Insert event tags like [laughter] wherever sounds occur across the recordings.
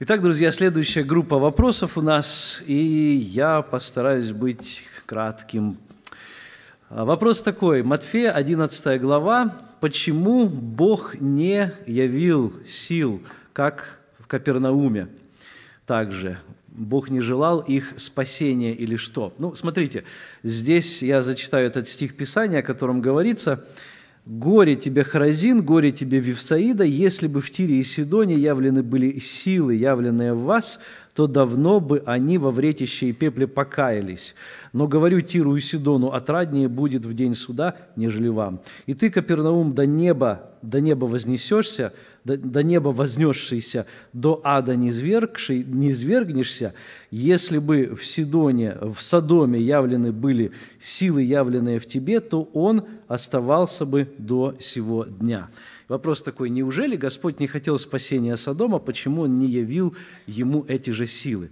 Итак, друзья, следующая группа вопросов у нас, и я постараюсь быть кратким. А, вопрос такой. Матфея, 11 глава. Почему Бог не явил сил, как в Капернауме? Также Бог не желал их спасения или что? Ну, смотрите, здесь я зачитаю этот стих Писания, о котором говорится – Горе тебе, Харазин, горе тебе, Вифсаида, если бы в Тире и Сидоне явлены были силы, явленные в вас, то давно бы они во вретище и пепле покаялись. Но говорю Тиру и Сидону, отраднее будет в день суда, нежели вам. И ты, Капернаум, до неба, до неба вознесешься, до, до неба вознесшийся, до ада не, звергший, не извергнешься, если бы в Сидоне, в Содоме явлены были силы, явленные в тебе, то он оставался бы до сего дня». Вопрос такой, неужели Господь не хотел спасения Содома, почему Он не явил ему эти же силы?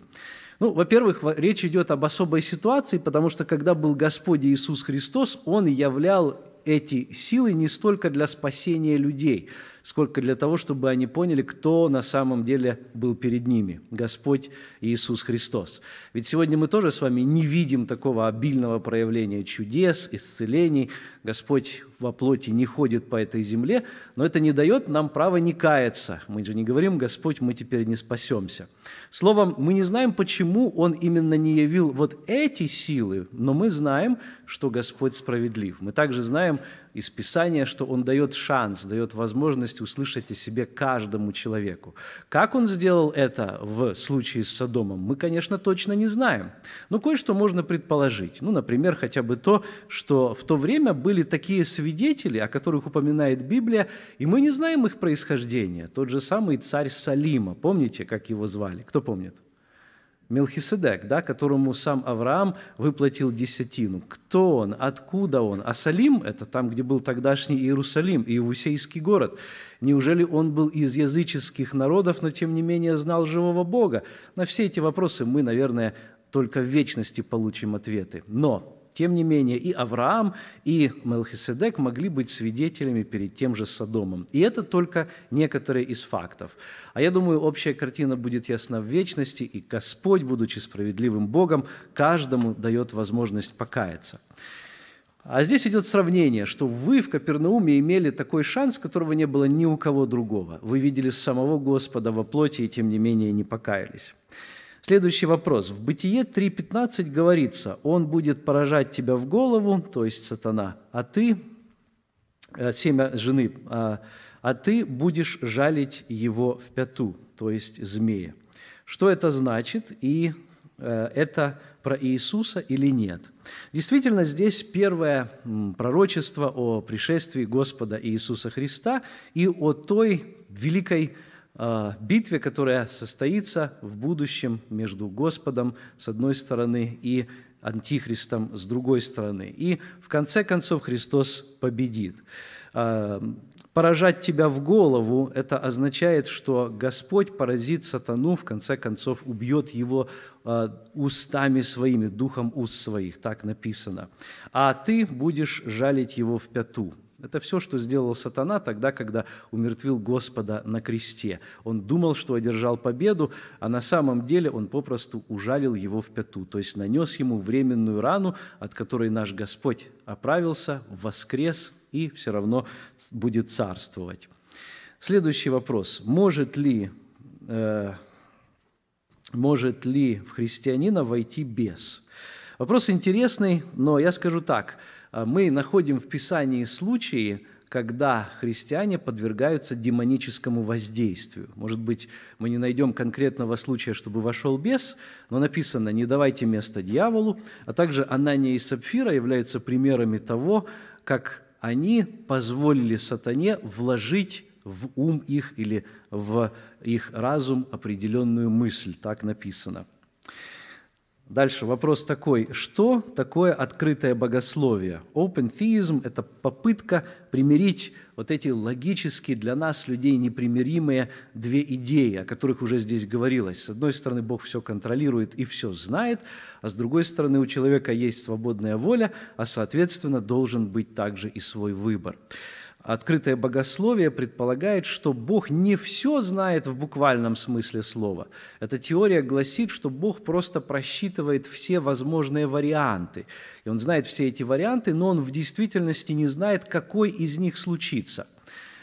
Ну, во-первых, речь идет об особой ситуации, потому что когда был Господь Иисус Христос, Он являл эти силы не столько для спасения людей – сколько для того, чтобы они поняли, кто на самом деле был перед ними – Господь Иисус Христос. Ведь сегодня мы тоже с вами не видим такого обильного проявления чудес, исцелений. Господь во плоти не ходит по этой земле, но это не дает нам права не каяться. Мы же не говорим, Господь, мы теперь не спасемся. Словом, мы не знаем, почему Он именно не явил вот эти силы, но мы знаем, что Господь справедлив. Мы также знаем, из Писания, что Он дает шанс, дает возможность услышать о себе каждому человеку. Как Он сделал это в случае с Содомом, мы, конечно, точно не знаем. Но кое-что можно предположить. Ну, например, хотя бы то, что в то время были такие свидетели, о которых упоминает Библия, и мы не знаем их происхождения. Тот же самый царь Салима, помните, как его звали? Кто помнит? Мелхиседек, да, которому сам Авраам выплатил десятину. Кто он, откуда он? А Салим – это там, где был тогдашний Иерусалим, Иевусейский город. Неужели он был из языческих народов, но тем не менее знал живого Бога? На все эти вопросы мы, наверное, только в вечности получим ответы. Но тем не менее, и Авраам, и Мелхиседек могли быть свидетелями перед тем же Содомом. И это только некоторые из фактов. А я думаю, общая картина будет ясна в вечности, и Господь, будучи справедливым Богом, каждому дает возможность покаяться. А здесь идет сравнение, что вы в Капернауме имели такой шанс, которого не было ни у кого другого. Вы видели самого Господа во плоти и, тем не менее, не покаялись. Следующий вопрос. В Бытие 3.15 говорится, «Он будет поражать тебя в голову, то есть сатана, а ты, э, семя жены, а, а ты будешь жалить его в пяту, то есть змея». Что это значит и э, это про Иисуса или нет? Действительно, здесь первое пророчество о пришествии Господа Иисуса Христа и о той великой битве, которая состоится в будущем между Господом с одной стороны и Антихристом с другой стороны. И в конце концов Христос победит. Поражать тебя в голову – это означает, что Господь поразит сатану, в конце концов убьет его устами своими, духом уст своих, так написано. А ты будешь жалить его в пяту. Это все, что сделал сатана тогда, когда умертвил Господа на кресте. Он думал, что одержал победу, а на самом деле он попросту ужалил его в пяту, то есть нанес ему временную рану, от которой наш Господь оправился, воскрес и все равно будет царствовать. Следующий вопрос. Может ли, э, может ли в христианина войти бес? Вопрос интересный, но я скажу так – мы находим в Писании случаи, когда христиане подвергаются демоническому воздействию. Может быть, мы не найдем конкретного случая, чтобы вошел бес, но написано «не давайте место дьяволу», а также Анания и Сапфира являются примерами того, как они позволили сатане вложить в ум их или в их разум определенную мысль, так написано. Дальше вопрос такой, что такое открытое богословие? Open theism – это попытка примирить вот эти логические для нас, людей, непримиримые две идеи, о которых уже здесь говорилось. С одной стороны, Бог все контролирует и все знает, а с другой стороны, у человека есть свободная воля, а, соответственно, должен быть также и свой выбор. Открытое богословие предполагает, что Бог не все знает в буквальном смысле слова. Эта теория гласит, что Бог просто просчитывает все возможные варианты. И Он знает все эти варианты, но Он в действительности не знает, какой из них случится –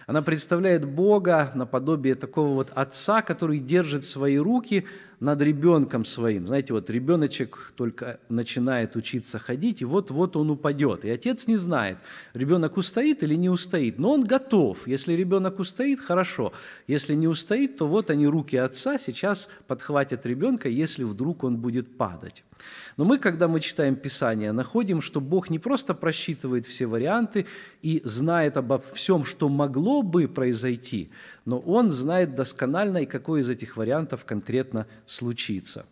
она представляет Бога наподобие такого вот отца, который держит свои руки над ребенком своим. Знаете, вот ребеночек только начинает учиться ходить, и вот-вот он упадет. И отец не знает, ребенок устоит или не устоит, но он готов. Если ребенок устоит, хорошо. Если не устоит, то вот они, руки отца, сейчас подхватят ребенка, если вдруг он будет падать. Но мы, когда мы читаем Писание, находим, что Бог не просто просчитывает все варианты и знает обо всем, что могло бы произойти, но Он знает досконально, и какой из этих вариантов конкретно случится.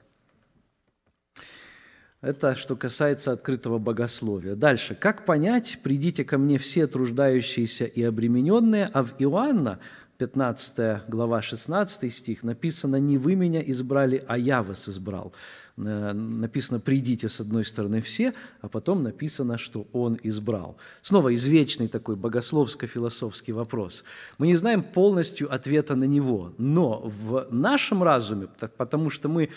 Это что касается открытого богословия. Дальше. Как понять, придите ко мне все труждающиеся и обремененные, а в Иоанна 15 глава 16 стих написано «Не вы меня избрали, а я вас избрал». Э, написано «придите с одной стороны все», а потом написано, что «он избрал». Снова извечный такой богословско-философский вопрос. Мы не знаем полностью ответа на него, но в нашем разуме, потому что мы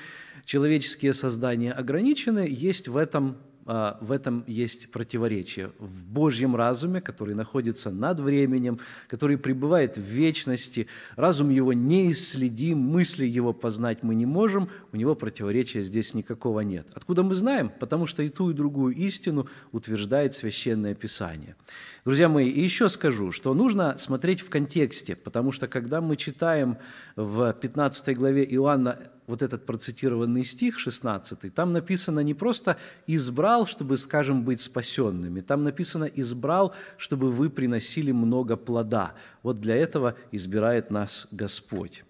человеческие создания ограничены, есть в этом в этом есть противоречие. В Божьем разуме, который находится над временем, который пребывает в вечности, разум его неисследим, мысли его познать мы не можем, у него противоречия здесь никакого нет. Откуда мы знаем? Потому что и ту, и другую истину утверждает Священное Писание. Друзья мои, и еще скажу, что нужно смотреть в контексте, потому что когда мы читаем в 15 главе Иоанна вот этот процитированный стих 16, там написано не просто «избрал, чтобы, скажем, быть спасенными», там написано «избрал, чтобы вы приносили много плода». Вот для этого избирает нас Господь.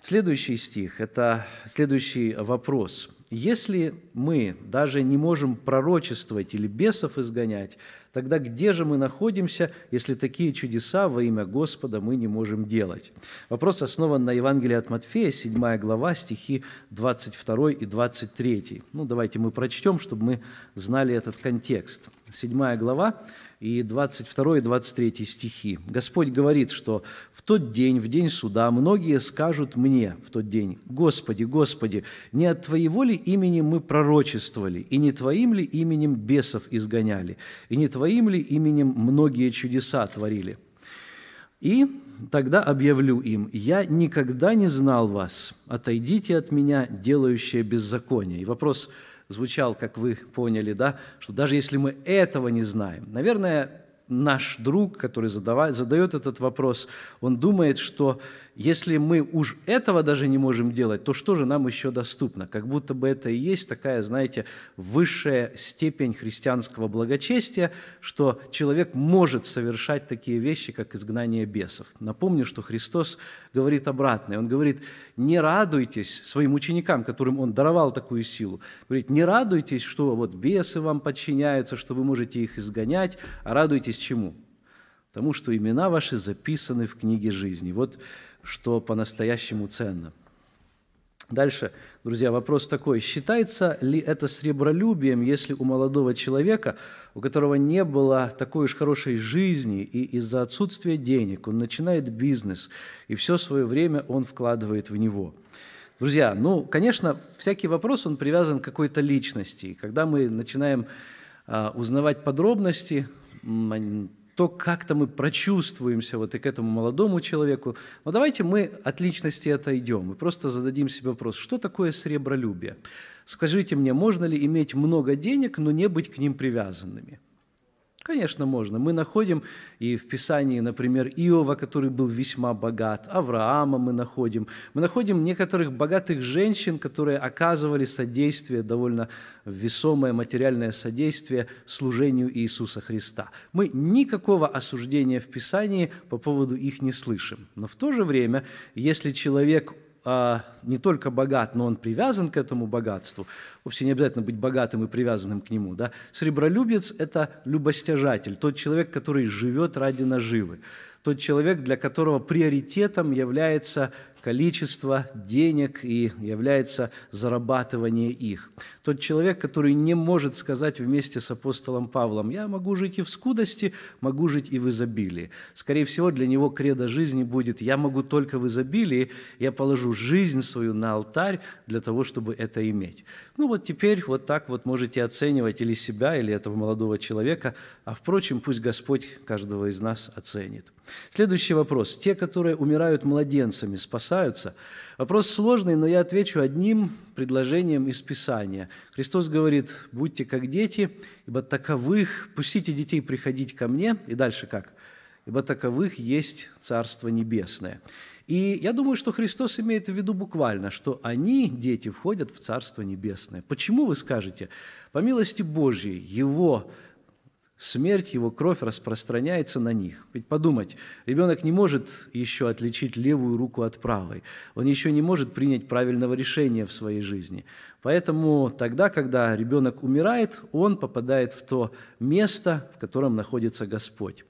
Следующий стих – это следующий вопрос. Если мы даже не можем пророчествовать или бесов изгонять, Тогда где же мы находимся, если такие чудеса во имя Господа мы не можем делать? Вопрос основан на Евангелии от Матфея, 7 глава, стихи 22 и 23. Ну, давайте мы прочтем, чтобы мы знали этот контекст. 7 глава, и 22 и 23 стихи. Господь говорит, что в тот день, в день суда, многие скажут мне в тот день, «Господи, Господи, не от Твоего ли имени мы пророчествовали, и не Твоим ли именем бесов изгоняли, и не Твоим ли именем многие чудеса творили?» И тогда объявлю им, «Я никогда не знал вас, отойдите от меня, делающие беззаконие». И вопрос – звучал, как вы поняли, да, что даже если мы этого не знаем, наверное, наш друг, который задает этот вопрос, он думает, что если мы уж этого даже не можем делать, то что же нам еще доступно? Как будто бы это и есть такая, знаете, высшая степень христианского благочестия, что человек может совершать такие вещи, как изгнание бесов. Напомню, что Христос говорит обратное. Он говорит, не радуйтесь своим ученикам, которым Он даровал такую силу. Говорит, не радуйтесь, что вот бесы вам подчиняются, что вы можете их изгонять, а радуйтесь чему? Тому, что имена ваши записаны в книге жизни. Вот что по-настоящему ценно. Дальше, друзья, вопрос такой. Считается ли это сребролюбием, если у молодого человека, у которого не было такой уж хорошей жизни, и из-за отсутствия денег он начинает бизнес, и все свое время он вкладывает в него? Друзья, ну, конечно, всякий вопрос, он привязан к какой-то личности. И когда мы начинаем а, узнавать подробности, то как-то мы прочувствуемся вот и к этому молодому человеку. Но давайте мы от личности отойдем и просто зададим себе вопрос, что такое сребролюбие? Скажите мне, можно ли иметь много денег, но не быть к ним привязанными? Конечно, можно. Мы находим и в Писании, например, Иова, который был весьма богат, Авраама мы находим. Мы находим некоторых богатых женщин, которые оказывали содействие, довольно весомое материальное содействие служению Иисуса Христа. Мы никакого осуждения в Писании по поводу их не слышим. Но в то же время, если человек не только богат, но он привязан к этому богатству. Вовсе не обязательно быть богатым и привязанным к нему. Да? Сребролюбец – это любостяжатель, тот человек, который живет ради наживы, тот человек, для которого приоритетом является количество денег и является зарабатывание их. Тот человек, который не может сказать вместе с апостолом Павлом, «Я могу жить и в скудости, могу жить и в изобилии». Скорее всего, для него кредо жизни будет «Я могу только в изобилии, я положу жизнь свою на алтарь для того, чтобы это иметь». Ну вот теперь вот так вот можете оценивать или себя, или этого молодого человека, а впрочем, пусть Господь каждого из нас оценит. Следующий вопрос. Те, которые умирают младенцами, спасаются? Вопрос сложный, но я отвечу одним предложением из Писания. Христос говорит, будьте как дети, ибо таковых, пустите детей приходить ко мне, и дальше как? Ибо таковых есть Царство Небесное. И я думаю, что Христос имеет в виду буквально, что они, дети, входят в Царство Небесное. Почему, вы скажете? По милости Божьей, Его смерть, его кровь распространяется на них. Ведь подумать, ребенок не может еще отличить левую руку от правой, он еще не может принять правильного решения в своей жизни. Поэтому тогда, когда ребенок умирает, он попадает в то место, в котором находится Господь.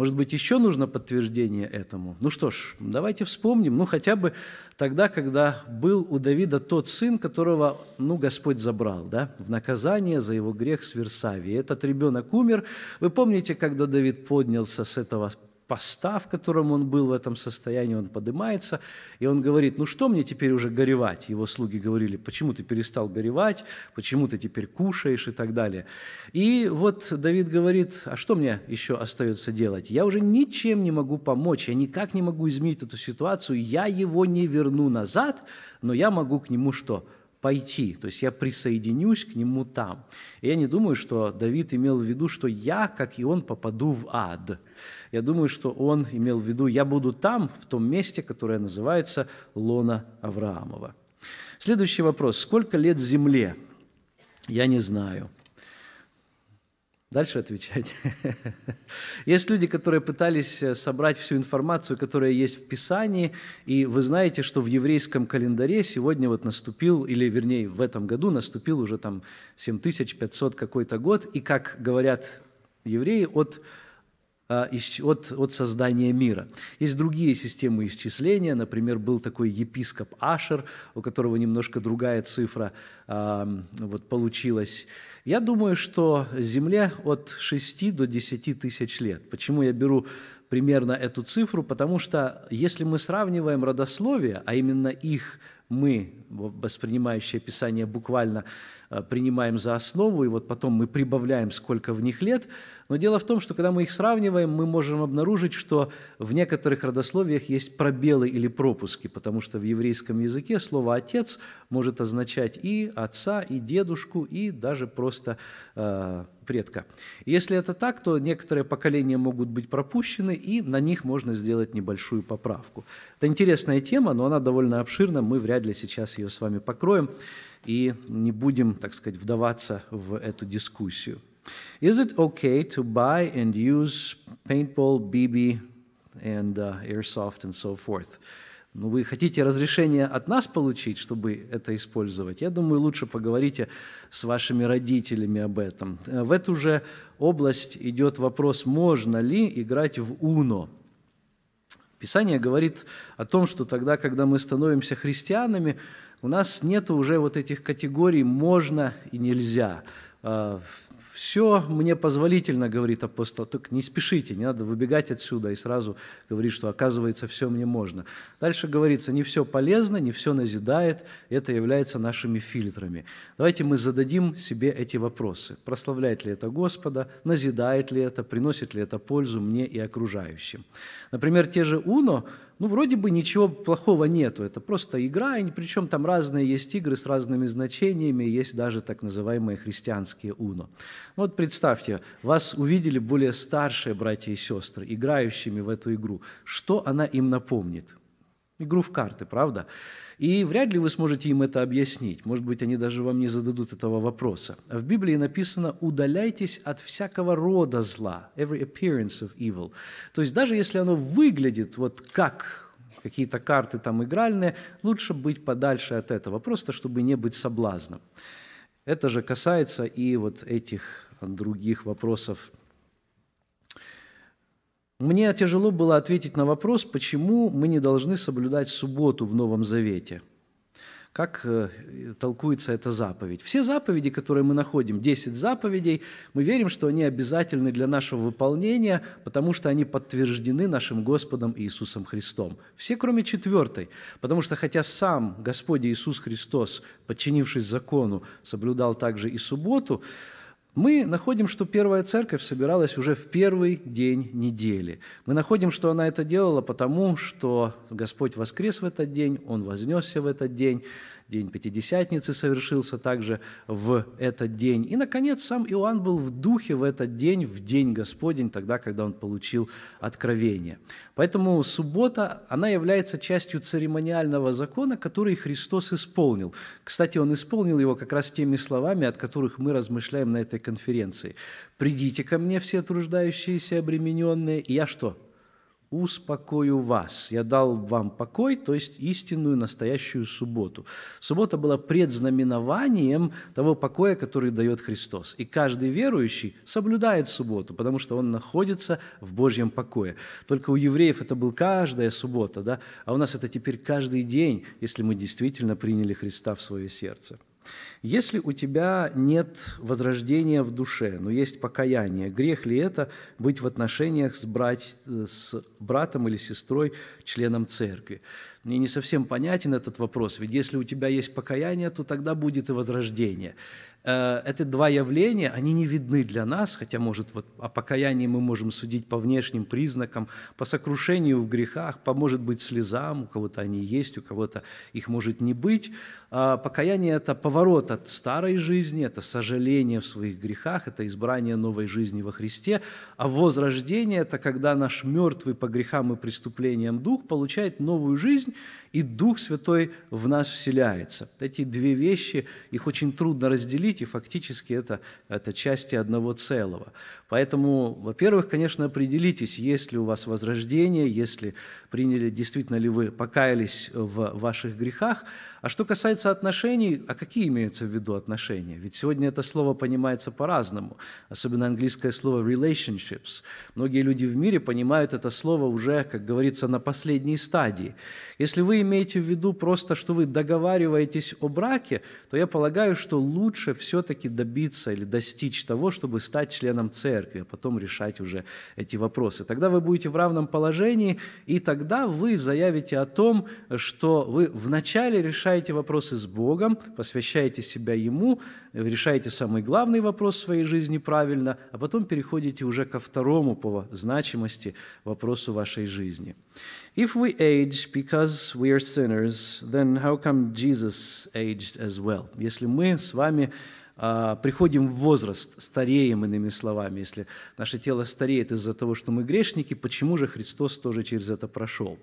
Может быть, еще нужно подтверждение этому? Ну что ж, давайте вспомним, ну хотя бы тогда, когда был у Давида тот сын, которого, ну, Господь забрал, да, в наказание за его грех с Версавии. Этот ребенок умер. Вы помните, когда Давид поднялся с этого поста, в котором он был в этом состоянии, он поднимается, и он говорит, ну что мне теперь уже горевать? Его слуги говорили, почему ты перестал горевать, почему ты теперь кушаешь и так далее. И вот Давид говорит, а что мне еще остается делать? Я уже ничем не могу помочь, я никак не могу изменить эту ситуацию, я его не верну назад, но я могу к нему что? Пойти, то есть я присоединюсь к нему там. И я не думаю, что Давид имел в виду, что я, как и он, попаду в ад. Я думаю, что он имел в виду, я буду там, в том месте, которое называется Лона Авраамова. Следующий вопрос. Сколько лет земле? Я не знаю. Дальше отвечать. [laughs] Есть люди, которые пытались э, собрать всю информацию, которая есть в Писании, и вы знаете, что в еврейском календаре сегодня вот наступил, или вернее в этом году наступил уже там 7500 какой-то год, и как говорят евреи, от а, от, от создания мира. Есть другие системы исчисления, например, был такой епископ Ашер, у которого немножко другая цифра вот, получилась. Я думаю, что Земле от 6 до 10 тысяч лет. Почему я беру примерно эту цифру? Потому что если мы сравниваем родословие, а именно их мы, воспринимающие Писание буквально, принимаем за основу, и вот потом мы прибавляем, сколько в них лет. Но дело в том, что когда мы их сравниваем, мы можем обнаружить, что в некоторых родословиях есть пробелы или пропуски, потому что в еврейском языке слово «отец» может означать и отца, и дедушку, и даже просто э, предка. Если это так, то некоторые поколения могут быть пропущены, и на них можно сделать небольшую поправку. Это интересная тема, но она довольно обширна, мы вряд ли сейчас ее с вами покроем и не будем, так сказать, вдаваться в эту дискуссию. Is it okay to buy and use paintball, BB, and uh, airsoft and so forth? Ну, вы хотите разрешение от нас получить, чтобы это использовать? Я думаю, лучше поговорите с вашими родителями об этом. В эту же область идет вопрос, можно ли играть в УНО. Писание говорит о том, что тогда, когда мы становимся христианами, у нас нет уже вот этих категорий «можно» и «нельзя». Все мне позволительно, говорит апостол, только не спешите, не надо выбегать отсюда и сразу говорить, что оказывается все мне можно. Дальше говорится, не все полезно, не все назидает, это является нашими фильтрами. Давайте мы зададим себе эти вопросы. Прославляет ли это Господа, назидает ли это, приносит ли это пользу мне и окружающим. Например, те же УНО ну, вроде бы ничего плохого нету, это просто игра, и причем там разные есть игры с разными значениями, есть даже так называемые христианские уно. Ну, вот представьте, вас увидели более старшие братья и сестры, играющими в эту игру. Что она им напомнит? Игру в карты, правда? И вряд ли вы сможете им это объяснить. Может быть, они даже вам не зададут этого вопроса. В Библии написано «удаляйтесь от всякого рода зла». Every appearance of evil. То есть даже если оно выглядит вот как какие-то карты там игральные, лучше быть подальше от этого, просто чтобы не быть соблазном. Это же касается и вот этих других вопросов мне тяжело было ответить на вопрос, почему мы не должны соблюдать субботу в Новом Завете. Как э, толкуется эта заповедь? Все заповеди, которые мы находим, 10 заповедей, мы верим, что они обязательны для нашего выполнения, потому что они подтверждены нашим Господом Иисусом Христом. Все, кроме четвертой, потому что хотя сам Господь Иисус Христос, подчинившись закону, соблюдал также и субботу, мы находим, что первая церковь собиралась уже в первый день недели. Мы находим, что она это делала потому, что Господь воскрес в этот день, Он вознесся в этот день, День Пятидесятницы совершился также в этот день. И, наконец, сам Иоанн был в духе в этот день, в день Господень, тогда, когда он получил откровение. Поэтому суббота, она является частью церемониального закона, который Христос исполнил. Кстати, Он исполнил его как раз теми словами, от которых мы размышляем на этой конференции. «Придите ко мне, все труждающиеся обремененные, и я что?» Успокою вас. Я дал вам покой, то есть истинную настоящую субботу. Суббота была предзнаменованием того покоя, который дает Христос. И каждый верующий соблюдает субботу, потому что он находится в Божьем покое. Только у евреев это был каждая суббота, да? а у нас это теперь каждый день, если мы действительно приняли Христа в свое сердце. Если у тебя нет возрождения в душе, но есть покаяние, грех ли это быть в отношениях с, брать, с братом или сестрой, членом церкви? Мне не совсем понятен этот вопрос, ведь если у тебя есть покаяние, то тогда будет и возрождение. Э, эти два явления, они не видны для нас, хотя, может, вот о покаянии мы можем судить по внешним признакам, по сокрушению в грехах, по, может быть, слезам, у кого-то они есть, у кого-то их может не быть. А покаяние – это поворот от старой жизни, это сожаление в своих грехах, это избрание новой жизни во Христе, а возрождение – это когда наш мертвый по грехам и преступлениям дух получает новую жизнь, и Дух Святой в нас вселяется. Эти две вещи, их очень трудно разделить, и фактически это, это части одного целого. Поэтому, во-первых, конечно, определитесь, есть ли у вас возрождение, если приняли, действительно ли вы покаялись в ваших грехах. А что касается отношений, а какие имеются в виду отношения? Ведь сегодня это слово понимается по-разному, особенно английское слово relationships. Многие люди в мире понимают это слово уже, как говорится, на последней стадии. Если вы имеете в виду просто, что вы договариваетесь о браке, то я полагаю, что лучше все-таки добиться или достичь того, чтобы стать членом церкви, а потом решать уже эти вопросы. Тогда вы будете в равном положении, и тогда вы заявите о том, что вы вначале решаете вопросы с Богом, посвящаете себя Ему, решаете самый главный вопрос в своей жизни правильно, а потом переходите уже ко второму по значимости вопросу вашей жизни. If we age because we are sinners, then how come Jesus aged as well? Если мы с вами а, приходим в возраст, стареем, иными словами, если наше тело стареет из-за того, что мы грешники, почему же Христос тоже через это прошел?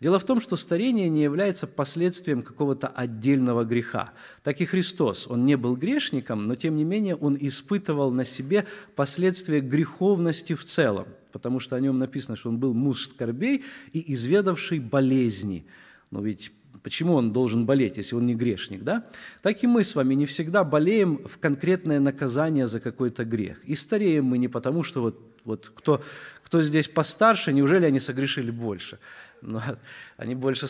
Дело в том, что старение не является последствием какого-то отдельного греха. Так и Христос, Он не был грешником, но тем не менее Он испытывал на себе последствия греховности в целом, потому что о Нем написано, что Он был муж скорбей и изведавший болезни. Но ведь Почему он должен болеть, если он не грешник, да? Так и мы с вами не всегда болеем в конкретное наказание за какой-то грех. И стареем мы не потому, что вот, вот кто, кто здесь постарше, неужели они согрешили больше? Но ну, они больше...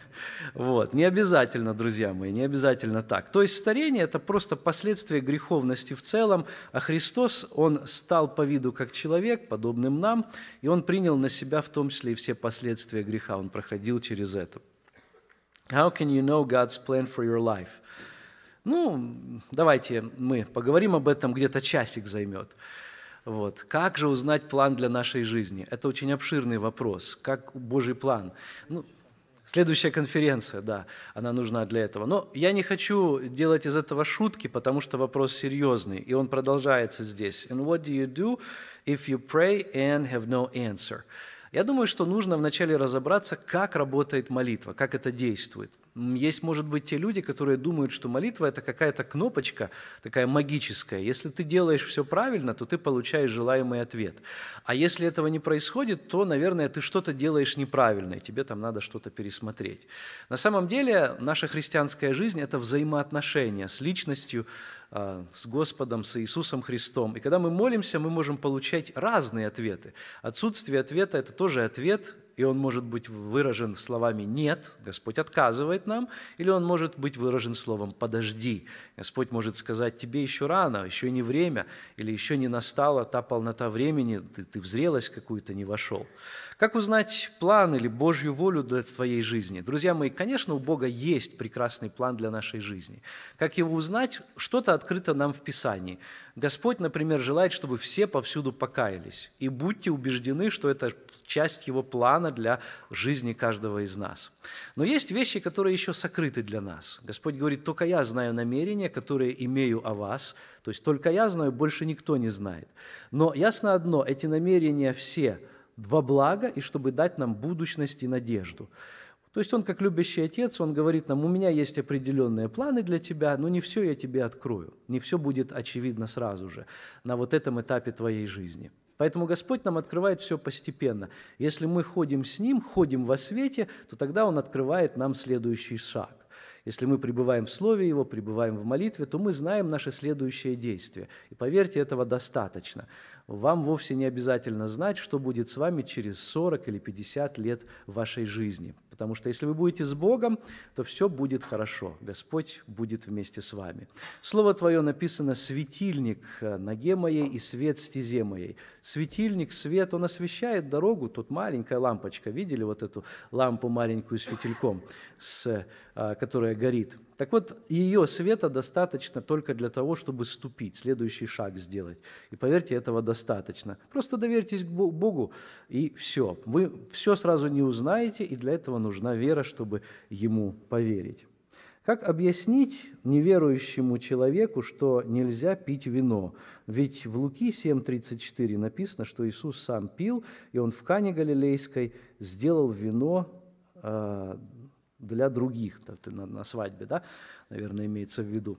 [laughs] Вот. Не обязательно, друзья мои, не обязательно так. То есть старение – это просто последствие греховности в целом, а Христос, Он стал по виду как человек, подобным нам, и Он принял на себя в том числе и все последствия греха. Он проходил через это. How can you know God's plan for your life? Ну, давайте мы поговорим об этом, где-то часик займет. Вот. Как же узнать план для нашей жизни? Это очень обширный вопрос. Как Божий план? Ну, следующая конференция, да, она нужна для этого. Но я не хочу делать из этого шутки, потому что вопрос серьезный, и он продолжается здесь. And what do you do if you pray and have no answer? Я думаю, что нужно вначале разобраться, как работает молитва, как это действует. Есть, может быть, те люди, которые думают, что молитва – это какая-то кнопочка, такая магическая. Если ты делаешь все правильно, то ты получаешь желаемый ответ. А если этого не происходит, то, наверное, ты что-то делаешь неправильно, и тебе там надо что-то пересмотреть. На самом деле наша христианская жизнь – это взаимоотношения с личностью, а, с Господом, с Иисусом Христом. И когда мы молимся, мы можем получать разные ответы. Отсутствие ответа – это тоже ответ, и он может быть выражен словами «нет», Господь отказывает нам, или он может быть выражен словом «подожди». Господь может сказать «тебе еще рано, еще не время», или еще не настала та полнота времени, ты, ты в зрелость какую-то не вошел. Как узнать план или Божью волю для твоей жизни? Друзья мои, конечно, у Бога есть прекрасный план для нашей жизни. Как его узнать? Что-то открыто нам в Писании. Господь, например, желает, чтобы все повсюду покаялись. И будьте убеждены, что это часть Его плана для жизни каждого из нас. Но есть вещи, которые еще сокрыты для нас. Господь говорит, только я знаю намерения, которые имею о вас. То есть только я знаю, больше никто не знает. Но ясно одно, эти намерения все – во благо и чтобы дать нам будущность и надежду. То есть он, как любящий отец, он говорит нам, у меня есть определенные планы для тебя, но не все я тебе открою, не все будет очевидно сразу же на вот этом этапе твоей жизни. Поэтому Господь нам открывает все постепенно. Если мы ходим с Ним, ходим во свете, то тогда Он открывает нам следующий шаг. Если мы пребываем в Слове Его, пребываем в молитве, то мы знаем наше следующее действие. И поверьте, этого достаточно. Вам вовсе не обязательно знать, что будет с вами через 40 или 50 лет вашей жизни. Потому что если вы будете с Богом, то все будет хорошо. Господь будет вместе с вами. Слово Твое написано «светильник ноге моей и свет стезе моей». Светильник, свет, он освещает дорогу. Тут маленькая лампочка. Видели вот эту лампу маленькую с фитильком, с, а, которая горит? Так вот, ее света достаточно только для того, чтобы ступить, следующий шаг сделать. И поверьте, этого достаточно. Просто доверьтесь Богу, и все. Вы все сразу не узнаете, и для этого нужна вера, чтобы Ему поверить. Как объяснить неверующему человеку, что нельзя пить вино? Ведь в Луки 7.34 написано, что Иисус сам пил, и Он в Кане Галилейской сделал вино а, для других, на, свадьбе, да, наверное, имеется в виду.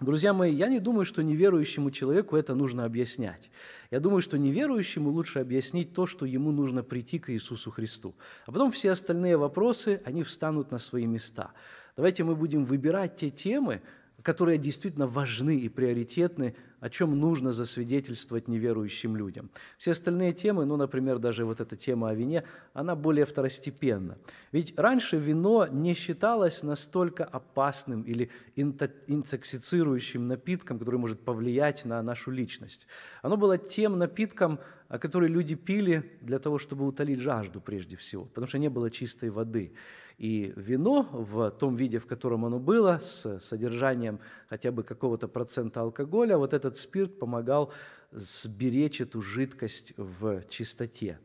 Друзья мои, я не думаю, что неверующему человеку это нужно объяснять. Я думаю, что неверующему лучше объяснить то, что ему нужно прийти к Иисусу Христу. А потом все остальные вопросы, они встанут на свои места. Давайте мы будем выбирать те темы, которые действительно важны и приоритетны о чем нужно засвидетельствовать неверующим людям. Все остальные темы, ну, например, даже вот эта тема о вине, она более второстепенна. Ведь раньше вино не считалось настолько опасным или интоксицирующим напитком, который может повлиять на нашу личность. Оно было тем напитком, который люди пили для того, чтобы утолить жажду прежде всего, потому что не было чистой воды. И вино в том виде, в котором оно было, с содержанием хотя бы какого-то процента алкоголя, вот этот спирт помогал сберечь эту жидкость в чистоте.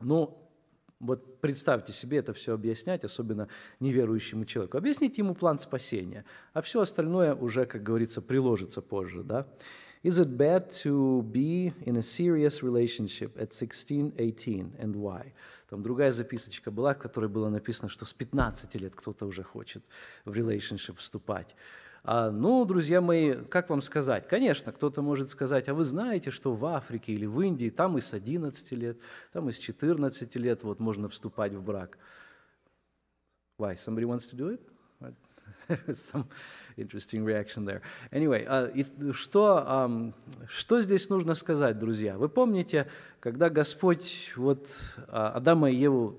Ну, вот представьте себе это все объяснять, особенно неверующему человеку. Объясните ему план спасения, а все остальное уже, как говорится, приложится позже. Да? Is it bad to be in a serious relationship at 16, 18 and why? Там другая записочка была, в которой было написано, что с 15 лет кто-то уже хочет в relationship вступать. А, ну, друзья мои, как вам сказать? Конечно, кто-то может сказать, а вы знаете, что в Африке или в Индии там и с 11 лет, там и с 14 лет вот можно вступать в брак. Why? Somebody wants to do it? [laughs] Some interesting reaction there. Anyway, uh, что, um, что здесь нужно сказать, друзья? Вы помните, когда Господь вот uh, Адама и Еву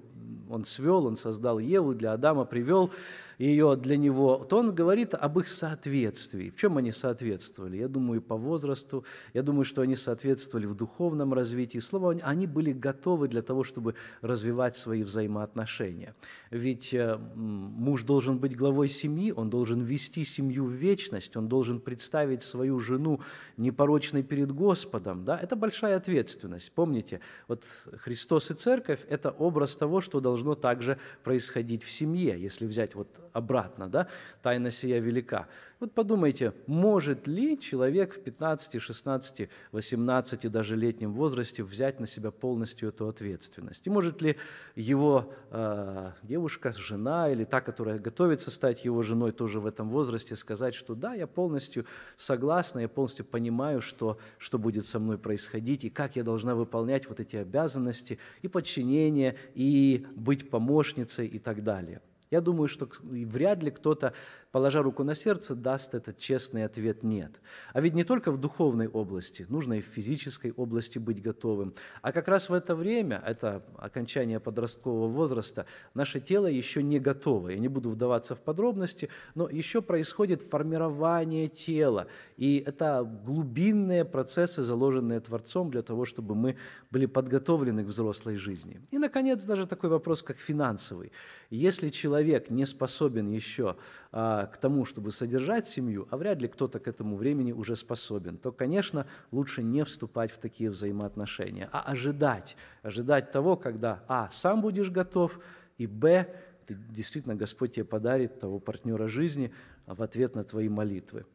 он свел, он создал Еву для Адама, привел ее для него, то он говорит об их соответствии. В чем они соответствовали? Я думаю, по возрасту, я думаю, что они соответствовали в духовном развитии. Слово, они были готовы для того, чтобы развивать свои взаимоотношения. Ведь э, муж должен быть главой семьи, он должен вести семью в вечность, он должен представить свою жену непорочной перед Господом. Да? Это большая ответственность. Помните, вот Христос и Церковь – это образ того, что должно также происходить в семье. Если взять вот обратно, да? Тайна сия велика. Вот подумайте, может ли человек в 15, 16, 18, даже летнем возрасте взять на себя полностью эту ответственность? И может ли его э, девушка, жена или та, которая готовится стать его женой тоже в этом возрасте, сказать, что да, я полностью согласна, я полностью понимаю, что, что будет со мной происходить и как я должна выполнять вот эти обязанности и подчинение, и быть помощницей и так далее. Я думаю, что вряд ли кто-то положа руку на сердце, даст этот честный ответ «нет». А ведь не только в духовной области, нужно и в физической области быть готовым. А как раз в это время, это окончание подросткового возраста, наше тело еще не готово. Я не буду вдаваться в подробности, но еще происходит формирование тела. И это глубинные процессы, заложенные Творцом для того, чтобы мы были подготовлены к взрослой жизни. И, наконец, даже такой вопрос, как финансовый. Если человек не способен еще а, к тому, чтобы содержать семью, а вряд ли кто-то к этому времени уже способен, то, конечно, лучше не вступать в такие взаимоотношения, а ожидать, ожидать того, когда, а, сам будешь готов, и, б, ты, действительно Господь тебе подарит того партнера жизни в ответ на твои молитвы.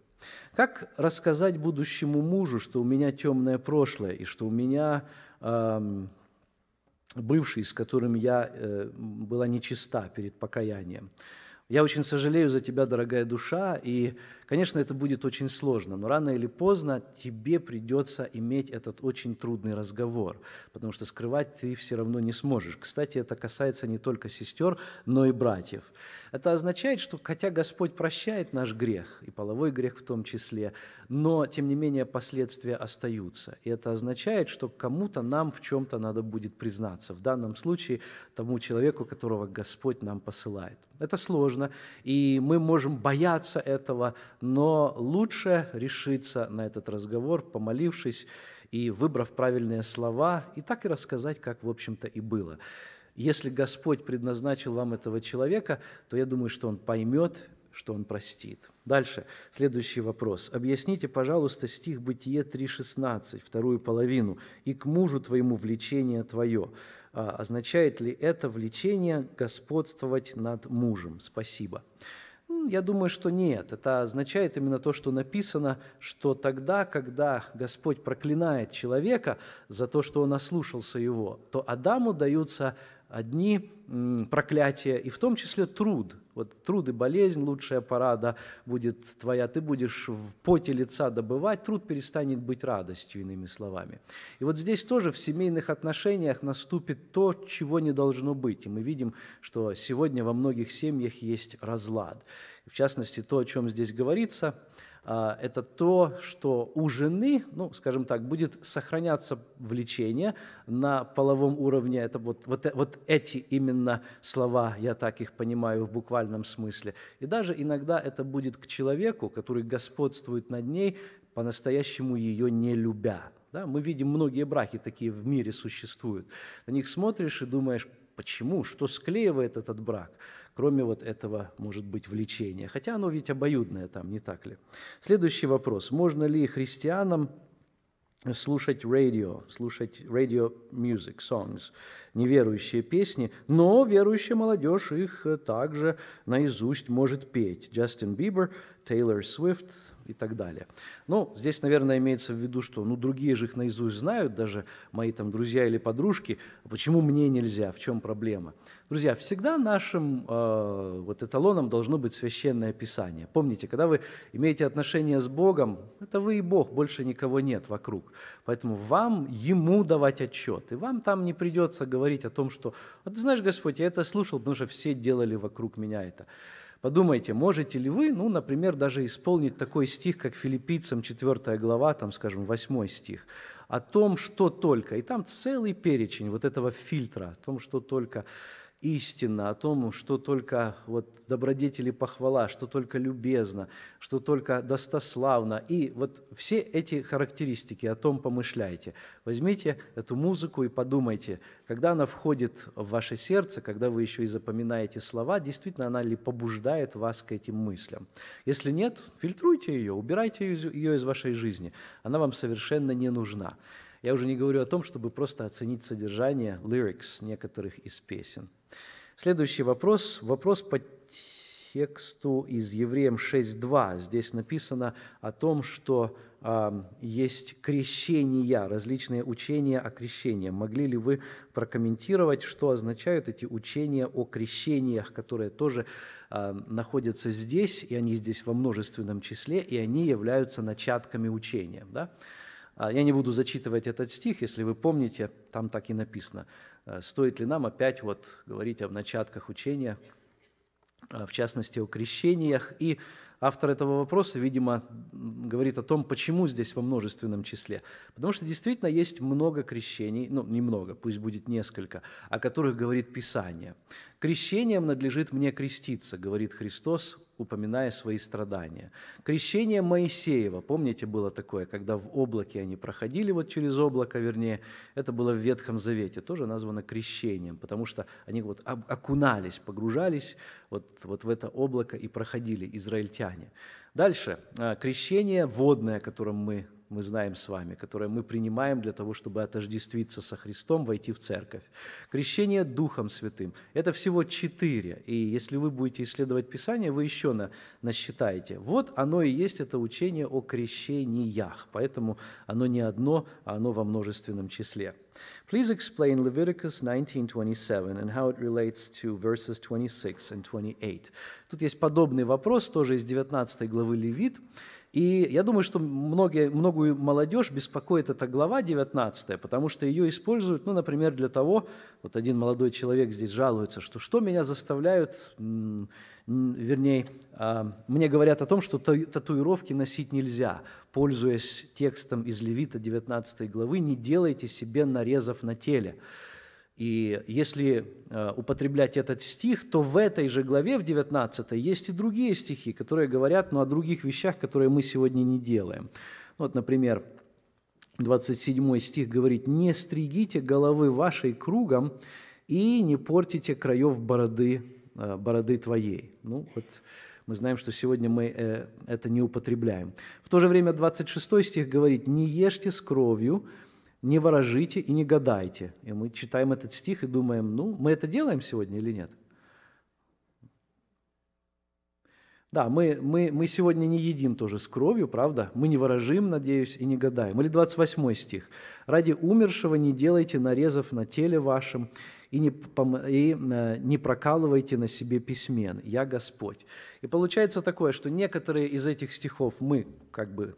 Как рассказать будущему мужу, что у меня темное прошлое, и что у меня бывший, с которым я э, была нечиста перед покаянием? Я очень сожалею за тебя, дорогая душа, и, конечно, это будет очень сложно, но рано или поздно тебе придется иметь этот очень трудный разговор, потому что скрывать ты все равно не сможешь. Кстати, это касается не только сестер, но и братьев. Это означает, что хотя Господь прощает наш грех, и половой грех в том числе, но, тем не менее, последствия остаются. И это означает, что кому-то нам в чем-то надо будет признаться. В данном случае тому человеку, которого Господь нам посылает. Это сложно, и мы можем бояться этого, но лучше решиться на этот разговор, помолившись и выбрав правильные слова, и так и рассказать, как, в общем-то, и было. Если Господь предназначил вам этого человека, то я думаю, что Он поймет, что Он простит. Дальше, следующий вопрос. Объясните, пожалуйста, стих Бытие 3.16, вторую половину. «И к мужу твоему влечение твое». А, означает ли это влечение господствовать над мужем? Спасибо. Я думаю, что нет. Это означает именно то, что написано, что тогда, когда Господь проклинает человека за то, что он ослушался его, то Адаму даются одни проклятия, и в том числе труд. Вот труд и болезнь, лучшая пора да, будет твоя, ты будешь в поте лица добывать, труд перестанет быть радостью, иными словами. И вот здесь тоже в семейных отношениях наступит то, чего не должно быть. И мы видим, что сегодня во многих семьях есть разлад. В частности, то, о чем здесь говорится – это то, что у жены, ну, скажем так, будет сохраняться влечение на половом уровне. Это вот, вот, вот эти именно слова, я так их понимаю в буквальном смысле. И даже иногда это будет к человеку, который господствует над ней, по-настоящему ее не любя. Да? Мы видим, многие браки такие в мире существуют. На них смотришь и думаешь, почему, что склеивает этот брак кроме вот этого, может быть, влечения. Хотя оно ведь обоюдное там, не так ли? Следующий вопрос. Можно ли христианам слушать радио, слушать radio music, songs, неверующие песни, но верующая молодежь их также наизусть может петь. Джастин Бибер, Тейлор Свифт, и так далее. Ну, здесь, наверное, имеется в виду, что ну, другие же их наизусть знают, даже мои там друзья или подружки, а почему мне нельзя, в чем проблема? Друзья, всегда нашим э, вот эталоном должно быть священное Писание. Помните, когда вы имеете отношения с Богом, это вы и Бог, больше никого нет вокруг. Поэтому вам Ему давать отчет. И вам там не придется говорить о том, что, а ты знаешь, Господь, я это слушал, потому что все делали вокруг меня это. Подумайте, можете ли вы, ну, например, даже исполнить такой стих, как филиппийцам 4 глава, там, скажем, 8 стих, о том, что только, и там целый перечень вот этого фильтра, о том, что только истина, о том, что только вот добродетели похвала, что только любезно, что только достославно. И вот все эти характеристики о том помышляйте. Возьмите эту музыку и подумайте, когда она входит в ваше сердце, когда вы еще и запоминаете слова, действительно она ли побуждает вас к этим мыслям. Если нет, фильтруйте ее, убирайте ее из вашей жизни. Она вам совершенно не нужна. Я уже не говорю о том, чтобы просто оценить содержание lyrics некоторых из песен. Следующий вопрос. Вопрос по тексту из Евреям 6.2. Здесь написано о том, что э, есть крещения, различные учения о крещении. Могли ли вы прокомментировать, что означают эти учения о крещениях, которые тоже э, находятся здесь, и они здесь во множественном числе, и они являются начатками учения. Да? Я не буду зачитывать этот стих, если вы помните, там так и написано. Стоит ли нам опять вот говорить о начатках учения, Э, в частности, о крещениях. И автор этого вопроса, видимо, говорит о том, почему здесь во множественном числе. Потому что действительно есть много крещений, ну, немного, пусть будет несколько, о которых говорит Писание. «Крещением надлежит мне креститься», говорит Христос, упоминая свои страдания. Крещение Моисеева, помните, было такое, когда в облаке они проходили, вот через облако, вернее, это было в Ветхом Завете, тоже названо крещением, потому что они вот окунались, погружались вот, вот в это облако и проходили, израильтяне. Дальше, а, крещение водное, которым мы мы знаем с вами, которое мы принимаем для того, чтобы отождествиться со Христом, войти в церковь. Крещение Духом Святым – это всего четыре. И если вы будете исследовать Писание, вы еще на, насчитаете. Вот оно и есть это учение о крещениях. Поэтому оно не одно, а оно во множественном числе. Please explain Leviticus 19:27 and how it relates to verses 26 and 28. Тут есть подобный вопрос, тоже из 19 главы Левит. И я думаю, что многие, многую молодежь беспокоит эта глава 19, потому что ее используют, ну, например, для того, вот один молодой человек здесь жалуется, что что меня заставляют, вернее, а, мне говорят о том, что татуировки носить нельзя, пользуясь текстом из Левита 19 главы, не делайте себе нарезов на теле. И если э, употреблять этот стих, то в этой же главе, в 19, есть и другие стихи, которые говорят ну, о других вещах, которые мы сегодня не делаем. Вот, например, 27 стих говорит, «Не стригите головы вашей кругом и не портите краев бороды, э, бороды твоей». Ну, вот мы знаем, что сегодня мы э, это не употребляем. В то же время 26 стих говорит, «Не ешьте с кровью, не ворожите и не гадайте. И мы читаем этот стих и думаем, ну, мы это делаем сегодня или нет? Да, мы, мы, мы сегодня не едим тоже с кровью, правда? Мы не ворожим, надеюсь, и не гадаем. Или 28 стих. «Ради умершего не делайте нарезов на теле вашем, и не, и э, не прокалывайте на себе письмен, я Господь». И получается такое, что некоторые из этих стихов мы как бы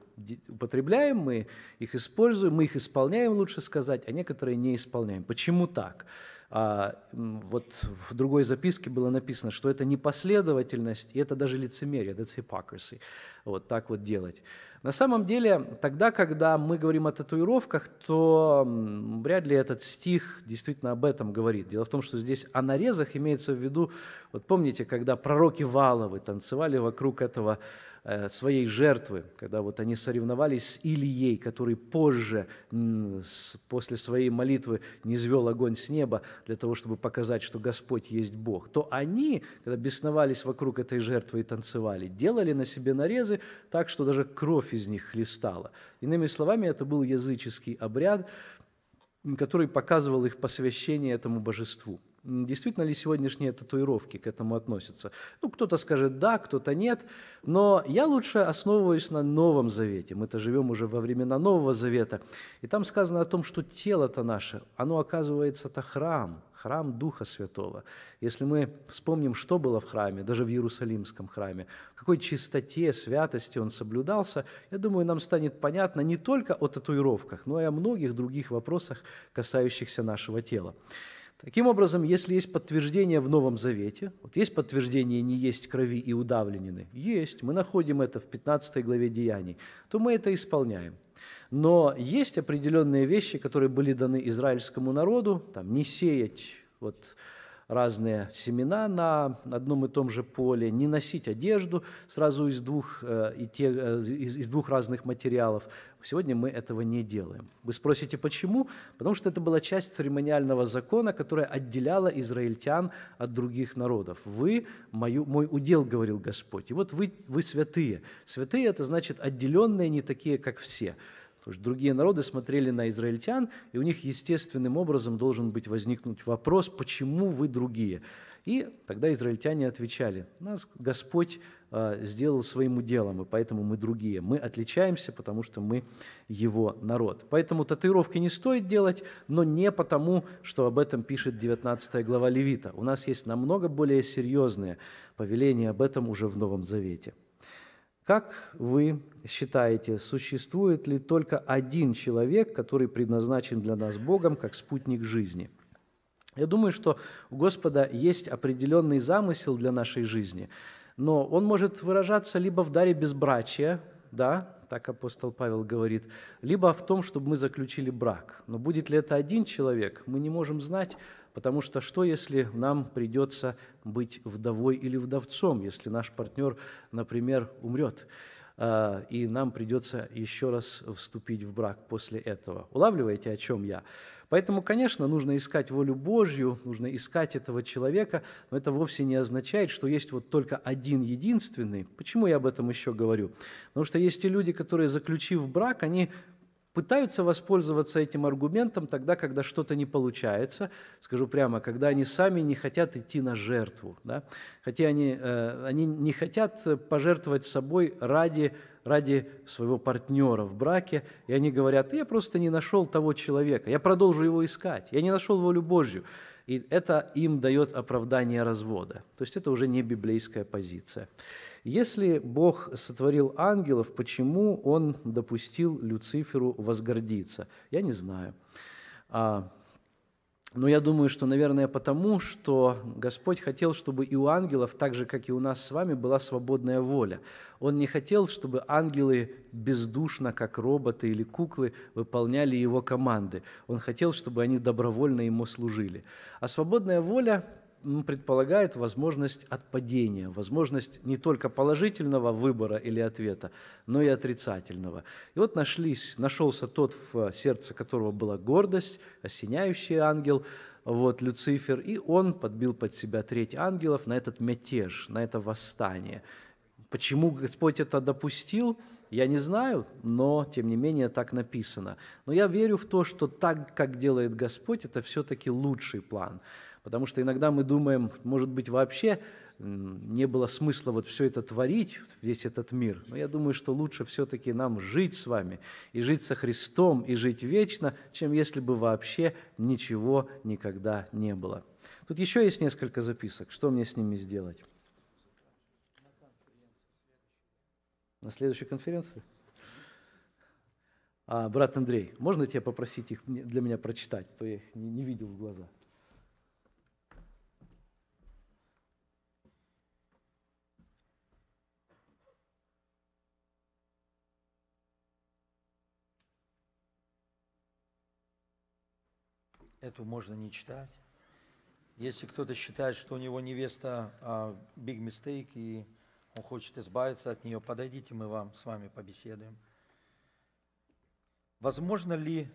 употребляем, мы их используем, мы их исполняем, лучше сказать, а некоторые не исполняем. Почему так? А, вот в другой записке было написано, что это непоследовательность, и это даже лицемерие, that's hypocrisy, вот так вот делать. На самом деле, тогда, когда мы говорим о татуировках, то вряд ли этот стих действительно об этом говорит. Дело в том, что здесь о нарезах имеется в виду, вот помните, когда пророки Валовы танцевали вокруг этого своей жертвы, когда вот они соревновались с Ильей, который позже, после своей молитвы, не звел огонь с неба для того, чтобы показать, что Господь есть Бог, то они, когда бесновались вокруг этой жертвы и танцевали, делали на себе нарезы так, что даже кровь из них хлестала. Иными словами, это был языческий обряд, который показывал их посвящение этому божеству. Действительно ли сегодняшние татуировки к этому относятся? Ну, кто-то скажет да, кто-то нет, но я лучше основываюсь на Новом Завете. Мы-то живем уже во времена Нового Завета, и там сказано о том, что тело-то наше, оно оказывается это храм, храм Духа Святого. Если мы вспомним, что было в храме, даже в Иерусалимском храме, какой чистоте, святости он соблюдался, я думаю, нам станет понятно не только о татуировках, но и о многих других вопросах, касающихся нашего тела. Таким образом, если есть подтверждение в Новом Завете, вот есть подтверждение «не есть крови и удавленины», есть, мы находим это в 15 главе Деяний, то мы это исполняем. Но есть определенные вещи, которые были даны израильскому народу, там, не сеять вот, разные семена на одном и том же поле, не носить одежду сразу из двух, э, и те, э, из, из двух разных материалов. Сегодня мы этого не делаем. Вы спросите, почему? Потому что это была часть церемониального закона, которая отделяла израильтян от других народов. «Вы – мою, мой удел», – говорил Господь. И вот вы, вы святые. Святые – это значит отделенные, не такие, как все. Потому что другие народы смотрели на израильтян, и у них естественным образом должен быть возникнуть вопрос, почему вы другие? И тогда израильтяне отвечали, нас Господь э, сделал своим уделом, и поэтому мы другие. Мы отличаемся, потому что мы Его народ. Поэтому татуировки не стоит делать, но не потому, что об этом пишет 19 глава Левита. У нас есть намного более серьезные повеления об этом уже в Новом Завете. Как вы считаете, существует ли только один человек, который предназначен для нас Богом как спутник жизни – я думаю, что у Господа есть определенный замысел для нашей жизни, но он может выражаться либо в даре безбрачия, да, так апостол Павел говорит, либо в том, чтобы мы заключили брак. Но будет ли это один человек, мы не можем знать, потому что что, если нам придется быть вдовой или вдовцом, если наш партнер, например, умрет? А, и нам придется еще раз вступить в брак после этого. Улавливаете, о чем я? Поэтому, конечно, нужно искать волю Божью, нужно искать этого человека, но это вовсе не означает, что есть вот только один единственный. Почему я об этом еще говорю? Потому что есть и люди, которые, заключив брак, они пытаются воспользоваться этим аргументом тогда, когда что-то не получается, скажу прямо, когда они сами не хотят идти на жертву, да? хотя они, э, они не хотят пожертвовать собой ради, ради своего партнера в браке, и они говорят, я просто не нашел того человека, я продолжу его искать, я не нашел волю Божью, и это им дает оправдание развода. То есть это уже не библейская позиция. Если Бог сотворил ангелов, почему Он допустил Люциферу возгордиться? Я не знаю. А, но я думаю, что, наверное, потому, что Господь хотел, чтобы и у ангелов, так же, как и у нас с вами, была свободная воля. Он не хотел, чтобы ангелы бездушно, как роботы или куклы, выполняли его команды. Он хотел, чтобы они добровольно ему служили. А свободная воля предполагает возможность отпадения, возможность не только положительного выбора или ответа, но и отрицательного. И вот нашлись, нашелся тот, в сердце которого была гордость, осеняющий ангел, вот Люцифер, и он подбил под себя треть ангелов на этот мятеж, на это восстание. Почему Господь это допустил, я не знаю, но тем не менее так написано. Но я верю в то, что так, как делает Господь, это все-таки лучший план – Потому что иногда мы думаем, может быть, вообще не было смысла вот все это творить, весь этот мир. Но я думаю, что лучше все-таки нам жить с вами, и жить со Христом, и жить вечно, чем если бы вообще ничего никогда не было. Тут еще есть несколько записок. Что мне с ними сделать? На следующую конференцию? А, брат Андрей, можно тебя попросить их для меня прочитать, а то я их не видел в глаза. Эту можно не читать. Если кто-то считает, что у него невеста а, big mistake, и он хочет избавиться от нее, подойдите, мы вам с вами побеседуем. Возможно ли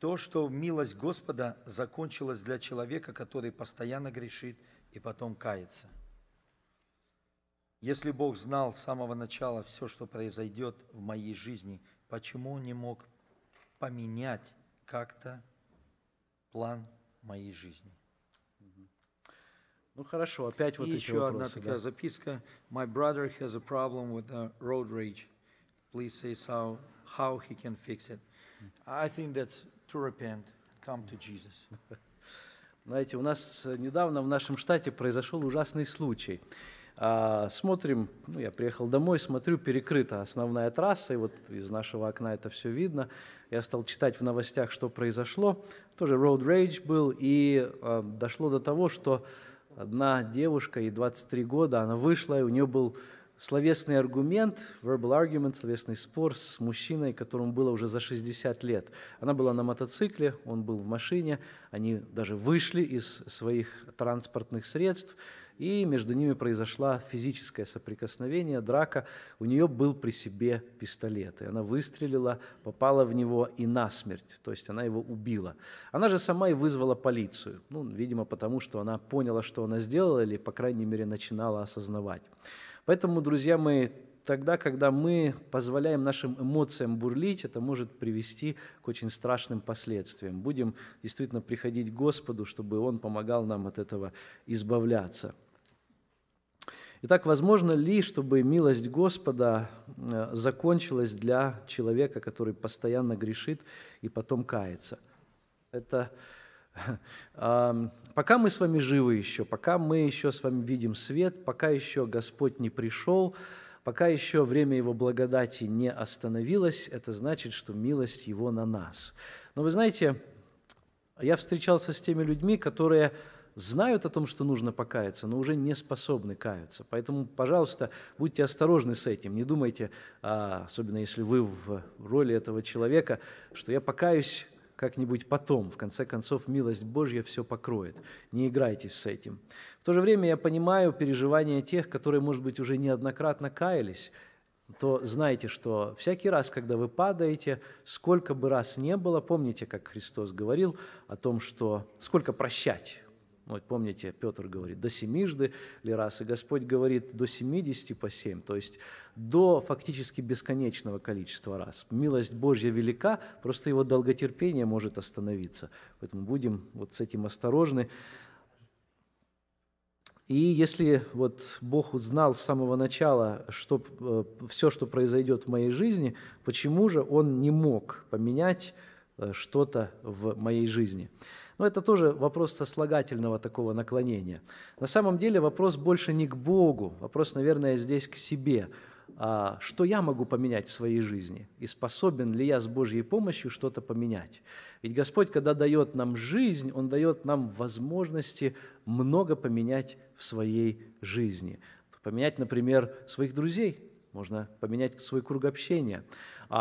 то, что милость Господа закончилась для человека, который постоянно грешит и потом кается? Если Бог знал с самого начала все, что произойдет в моей жизни, почему Он не мог поменять как-то план моей жизни. Ну хорошо, опять вот И эти еще вопросы, одна такая да. записка. My brother has a problem with the road rage. Please say how, how he can fix it. I think that's to repent, come to Jesus. [laughs] Знаете, у нас недавно в нашем штате произошел ужасный случай. А, смотрим, ну, я приехал домой, смотрю, перекрыта основная трасса, и вот из нашего окна это все видно. Я стал читать в новостях, что произошло. Тоже road rage был, и а, дошло до того, что одна девушка, ей 23 года, она вышла, и у нее был словесный аргумент, verbal argument, словесный спор с мужчиной, которому было уже за 60 лет. Она была на мотоцикле, он был в машине, они даже вышли из своих транспортных средств, и между ними произошла физическое соприкосновение, драка. У нее был при себе пистолет, и она выстрелила, попала в него и насмерть, то есть она его убила. Она же сама и вызвала полицию, ну, видимо, потому что она поняла, что она сделала, или, по крайней мере, начинала осознавать. Поэтому, друзья мои, тогда, когда мы позволяем нашим эмоциям бурлить, это может привести к очень страшным последствиям. Будем действительно приходить к Господу, чтобы Он помогал нам от этого избавляться. Итак, возможно ли, чтобы милость Господа э, закончилась для человека, который постоянно грешит и потом кается? Это [laughs] пока мы с вами живы еще, пока мы еще с вами видим свет, пока еще Господь не пришел, пока еще время Его благодати не остановилось, это значит, что милость Его на нас. Но вы знаете, я встречался с теми людьми, которые знают о том, что нужно покаяться, но уже не способны каяться. Поэтому, пожалуйста, будьте осторожны с этим. Не думайте, а, особенно если вы в роли этого человека, что я покаюсь как-нибудь потом. В конце концов, милость Божья все покроет. Не играйтесь с этим. В то же время я понимаю переживания тех, которые, может быть, уже неоднократно каялись, то знайте, что всякий раз, когда вы падаете, сколько бы раз не было, помните, как Христос говорил о том, что сколько прощать, вот помните, Петр говорит, до семижды ли раз, и Господь говорит, до семидесяти по семь, то есть до фактически бесконечного количества раз. Милость Божья велика, просто его долготерпение может остановиться. Поэтому будем вот с этим осторожны. И если вот Бог узнал с самого начала что, э, все, что произойдет в моей жизни, почему же Он не мог поменять э, что-то в моей жизни? Но это тоже вопрос сослагательного такого наклонения. На самом деле вопрос больше не к Богу, вопрос, наверное, здесь к себе. А что я могу поменять в своей жизни? И способен ли я с Божьей помощью что-то поменять? Ведь Господь, когда дает нам жизнь, Он дает нам возможности много поменять в своей жизни. Поменять, например, своих друзей, можно поменять свой круг общения,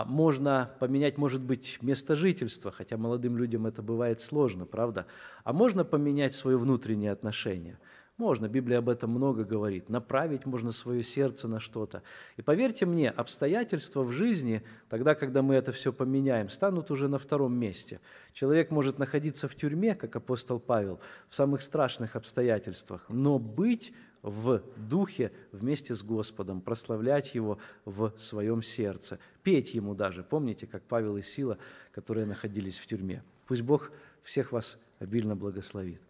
можно поменять, может быть, место жительства, хотя молодым людям это бывает сложно, правда? А можно поменять свое внутреннее отношение. Можно, Библия об этом много говорит. Направить можно свое сердце на что-то. И поверьте мне, обстоятельства в жизни, тогда, когда мы это все поменяем, станут уже на втором месте. Человек может находиться в тюрьме, как апостол Павел, в самых страшных обстоятельствах, но быть в духе вместе с Господом, прославлять Его в своем сердце, петь Ему даже. Помните, как Павел и Сила, которые находились в тюрьме. Пусть Бог всех вас обильно благословит.